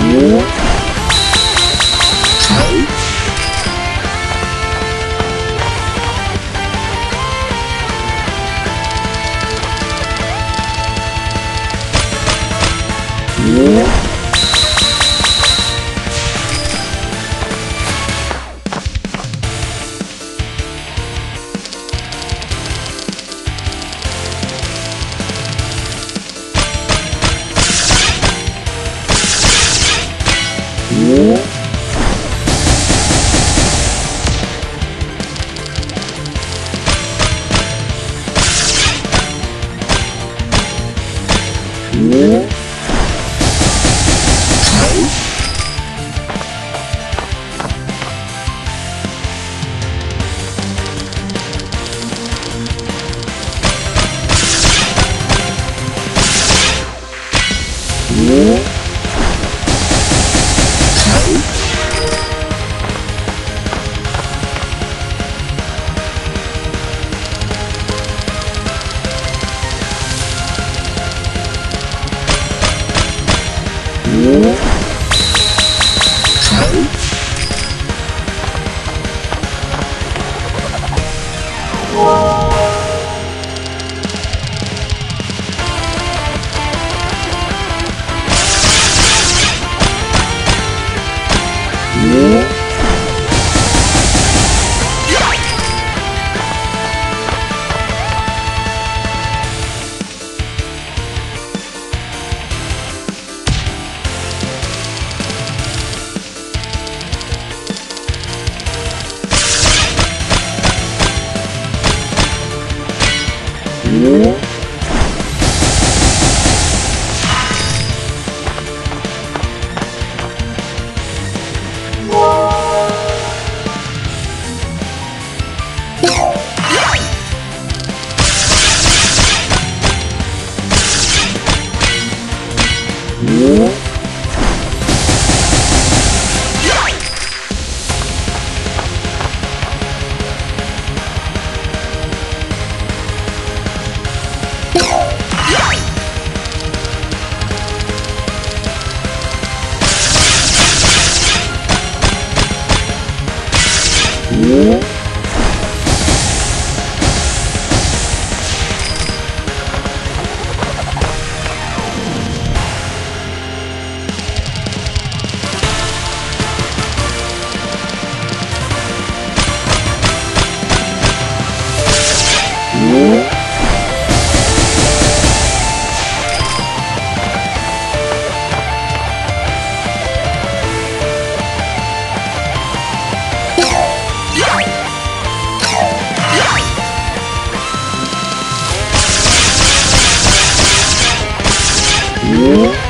Thank Yeah. 오? Whoa.